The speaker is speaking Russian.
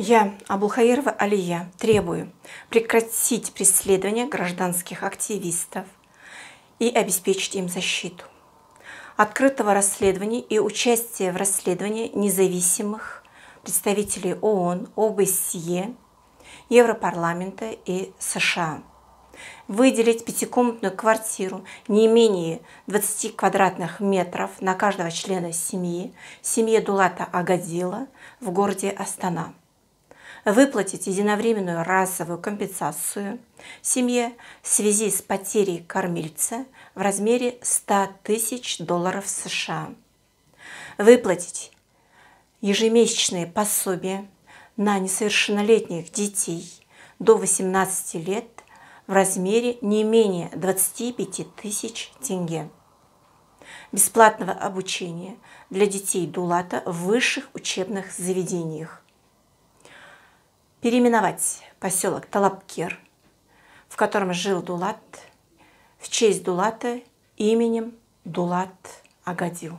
Я, Абулхаирова Алия, требую прекратить преследование гражданских активистов и обеспечить им защиту. Открытого расследования и участия в расследовании независимых представителей ООН, ОБСЕ, Европарламента и США. Выделить пятикомнатную квартиру не менее 20 квадратных метров на каждого члена семьи, семье Дулата Агадила в городе Астана – выплатить единовременную разовую компенсацию семье в связи с потерей кормильца в размере 100 тысяч долларов США, выплатить ежемесячные пособия на несовершеннолетних детей до 18 лет в размере не менее 25 тысяч тенге. Бесплатного обучения для детей Дулата в высших учебных заведениях переименовать поселок Талапкер, в котором жил Дулат, в честь Дулата именем Дулат Агадил.